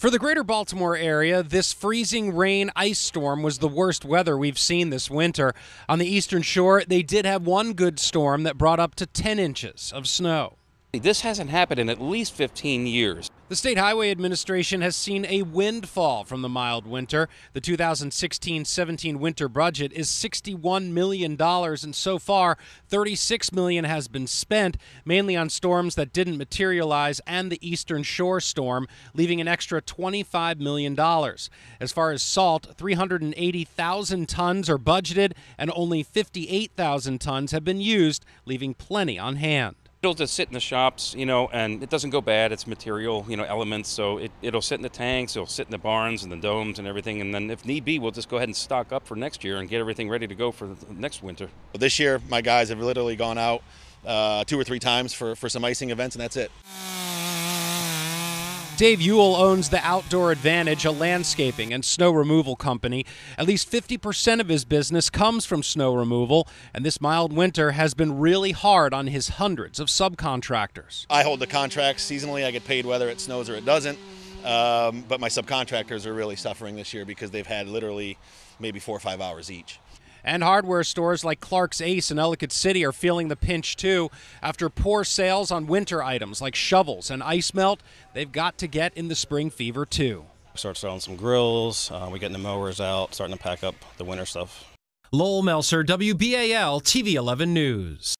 For the greater Baltimore area, this freezing rain ice storm was the worst weather we've seen this winter. On the eastern shore, they did have one good storm that brought up to 10 inches of snow. This hasn't happened in at least 15 years. The State Highway Administration has seen a windfall from the mild winter. The 2016 17 winter budget is $61 million, and so far, 36 million has been spent, mainly on storms that didn't materialize and the Eastern Shore storm, leaving an extra $25 million. As far as salt, 380,000 tons are budgeted, and only 58,000 tons have been used, leaving plenty on hand. It'll just sit in the shops, you know, and it doesn't go bad. It's material, you know, elements. So it, it'll sit in the tanks, it'll sit in the barns and the domes and everything. And then if need be, we'll just go ahead and stock up for next year and get everything ready to go for the next winter. This year, my guys have literally gone out uh, two or three times for, for some icing events, and that's it. Dave Ewell owns the Outdoor Advantage, a landscaping and snow removal company. At least 50% of his business comes from snow removal, and this mild winter has been really hard on his hundreds of subcontractors. I hold the contracts seasonally. I get paid whether it snows or it doesn't. Um, but my subcontractors are really suffering this year because they've had literally maybe four or five hours each. And hardware stores like Clark's Ace in Ellicott City are feeling the pinch too. After poor sales on winter items like shovels and ice melt, they've got to get in the spring fever too. Start selling some grills. Uh, we're getting the mowers out, starting to pack up the winter stuff. Lowell Melser, WBAL TV 11 News.